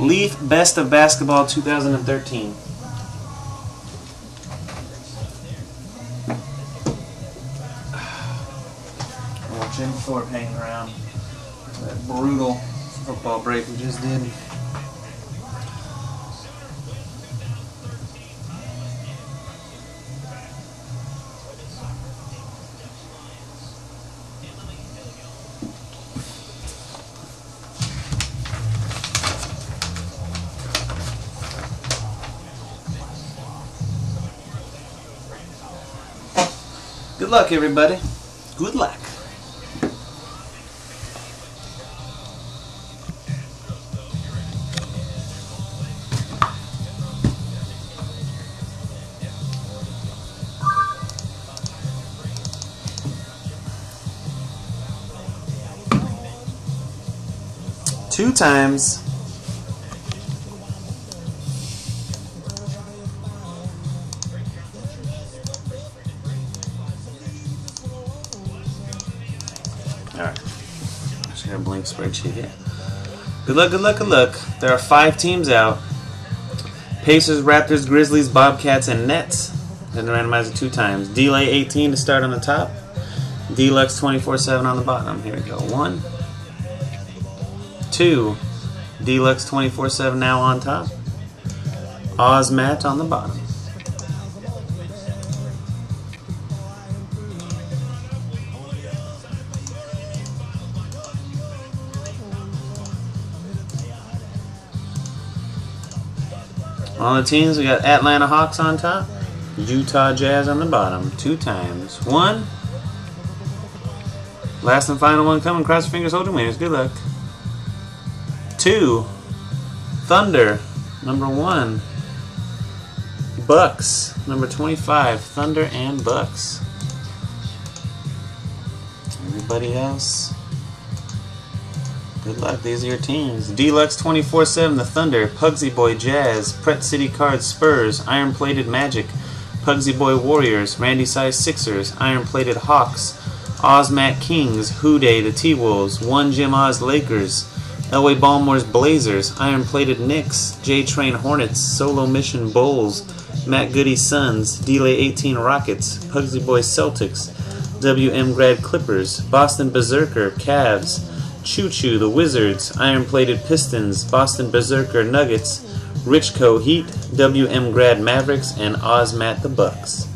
Leaf Best of Basketball 2013. Watching before hanging around that brutal football break we just did. Good luck, everybody. Good luck. Two times. Alright. Just got a blank spreadsheet here. Good luck, good luck, good luck. There are five teams out. Pacers, Raptors, Grizzlies, Bobcats, and Nets. Then randomize it two times. Delay 18 to start on the top. Deluxe 24-7 on the bottom. Here we go. One. Two. Deluxe 24-7 now on top. Oz Matt on the bottom. On the teams, we got Atlanta Hawks on top, Utah Jazz on the bottom, two times. One. Last and final one coming. Cross your fingers, hold your winners. Good luck. Two. Thunder, number one. Bucks, number 25. Thunder and Bucks. Everybody else. Good luck. These are your teams. Deluxe 24 7, The Thunder, Pugzy Boy Jazz, Pretz City Cards Spurs, Iron Plated Magic, Pugzy Boy Warriors, Randy Tsai Sixers, Iron Plated Hawks, Oz Matt Kings, Whodey the T Wolves, One Jim Oz Lakers, Elway Balmore's Blazers, Iron Plated Knicks, J Train Hornets, Solo Mission Bulls, Matt Goody Suns, Delay 18 Rockets, Pugzy Boy Celtics, WM Grad Clippers, Boston Berserker. Cavs, Choo Choo, the Wizards, Iron Plated Pistons, Boston Berserker Nuggets, Richco Heat, WM Grad Mavericks, and Oz Matt the Bucks.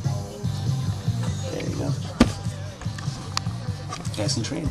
There you go. Guys in training.